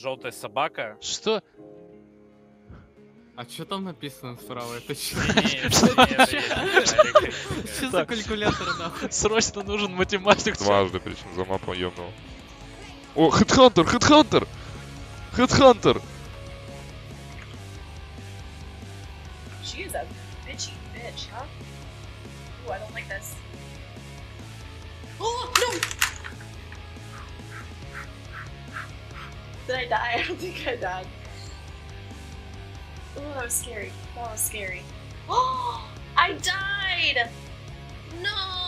Желтая собака. Что? А что там написано справа? Это что? За калькулятор нахуй? Срочно нужен математик. Дважды, причем за мапу ёбнул. Oh, gedganter, gedganter. Gedganter. She is a bitchy bitch, huh? Ooh, I don't like this. Oh, no! Did I die? I don't think I died. Oh, that was scary. That was scary. Oh, I died! No!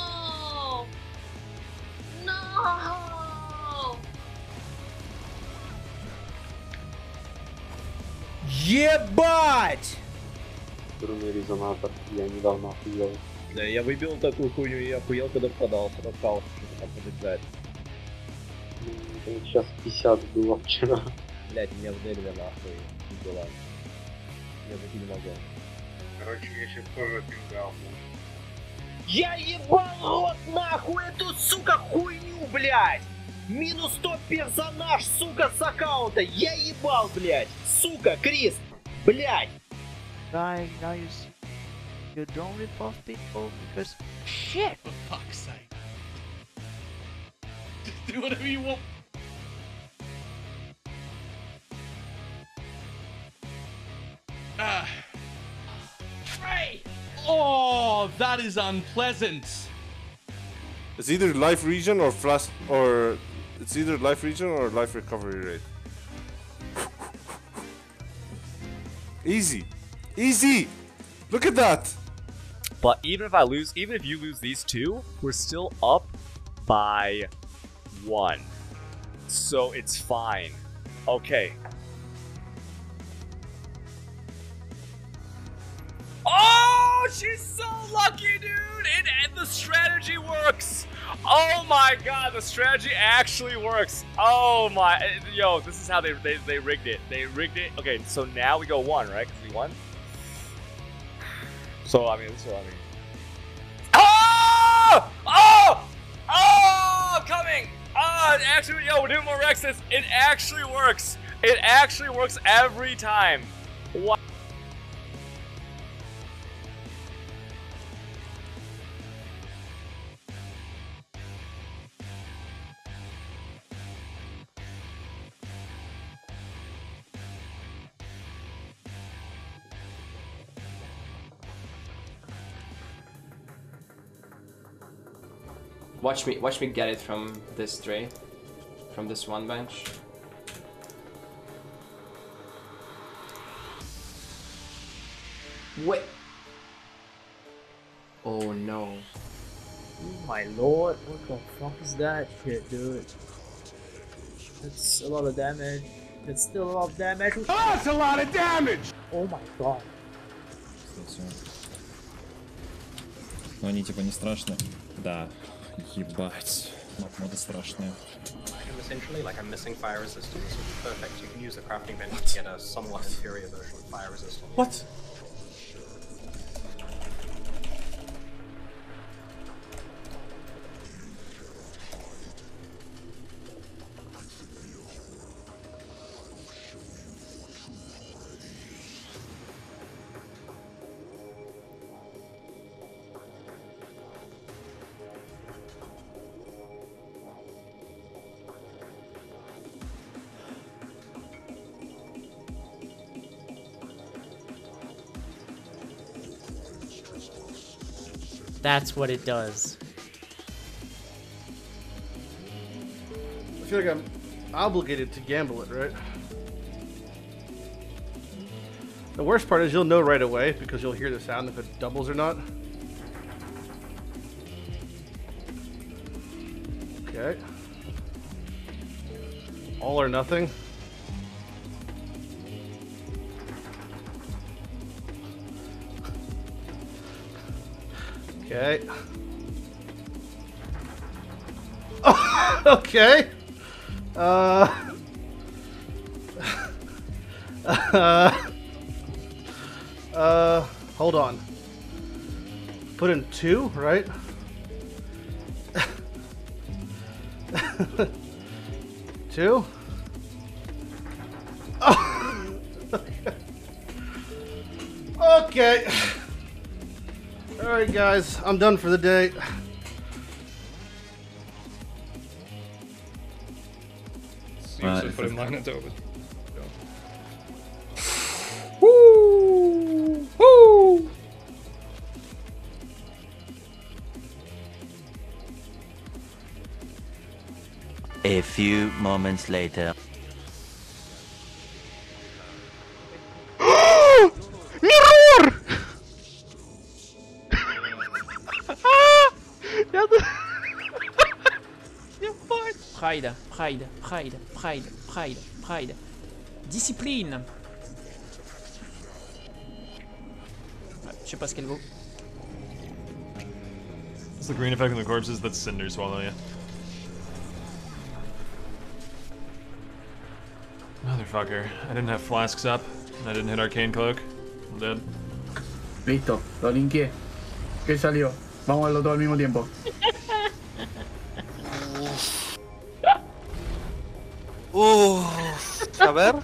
Ебать! Струны резонатор. Я недавно охуел. Да, я выбил такую хуйню и охуел, когда продался, раскался, что-то там подыграть. Сейчас 50 было вчера. Блять, меня в дереве нахуй не дела. Я так не могу. Короче, я сейчас тоже пингал. Я ебал рот нахуй эту, сука, хуйню, блядь! Минус 100 персонаж, сука, с аккаунта. Я ебал, блядь. Сука, Крис. Блядь. You don't rip off people because... Shit. Do whatever you want. Ah. Oh, that is unpleasant. It's either life regen or flash or it's either life regen or life recovery rate. Easy. Easy. Look at that. But even if I lose, even if you lose these two, we're still up by one. So it's fine. Okay. Oh, she's so lucky, dude! And the strategy works! Oh my god, the strategy actually works! Oh my, yo, this is how they, they, they rigged it. They rigged it. Okay, so now we go one, right? Because we won? So, I mean, this is what I mean. Oh! Oh! Oh! Coming! Oh, actually, yo, we're doing more Rexes. It actually works. It actually works every time. Watch me, watch me get it from this tray, from this one bench. Wait. Oh no. Oh my lord, what the fuck is that shit, dude? That's a lot of damage. That's still a lot of damage. Oh, that's a lot of damage! Oh my god. Но они типа не страшны. Да. Ебать. Мода страшная. item essentially, like a missing fire resistance, which is perfect. You can use the crafting bench to get a somewhat inferior version of fire resistance. What? That's what it does. I feel like I'm obligated to gamble it, right? The worst part is you'll know right away because you'll hear the sound if it doubles or not. Okay. All or nothing. Okay. okay. Uh. Uh. Uh. Hold on. Put in two, right? two. Okay. All right, guys. I'm done for the day. Usually put in Manitoba. Woo! Woo! A few moments later. Pride, pride, pride, pride, pride, pride. Discipline. Ouais, je sais pas ce qu'elle vaut. That's the green effect on the corpses, that's Cinderswallow, yeah. Motherfucker, I didn't have flasks up, and I didn't hit Arcane Cloak. I'm dead. Listo, lo linké. ¿Qué salió? Vamos a verlo todo al mismo tiempo. a ver.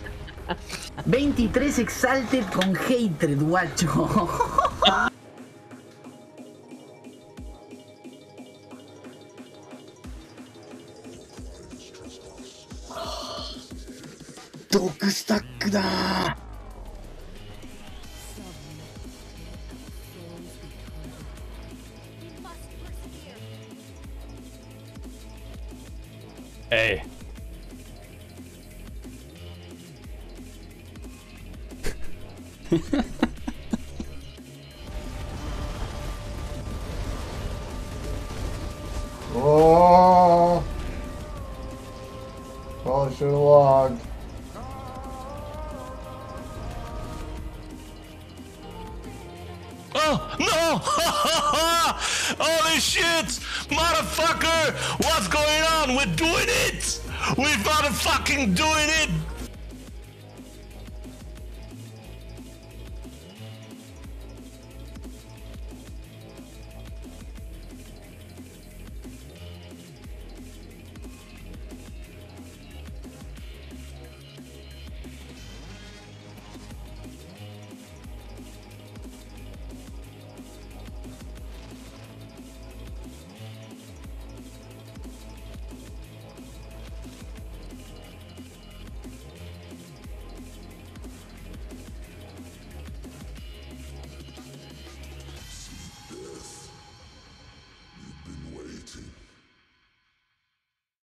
23 Exalted con Hatred, guacho. Dog スタックだ Hey. Oh! Probably should have logged. Oh, no! Holy shit! Motherfucker! What's going on? We're doing it! We're motherfucking doing it!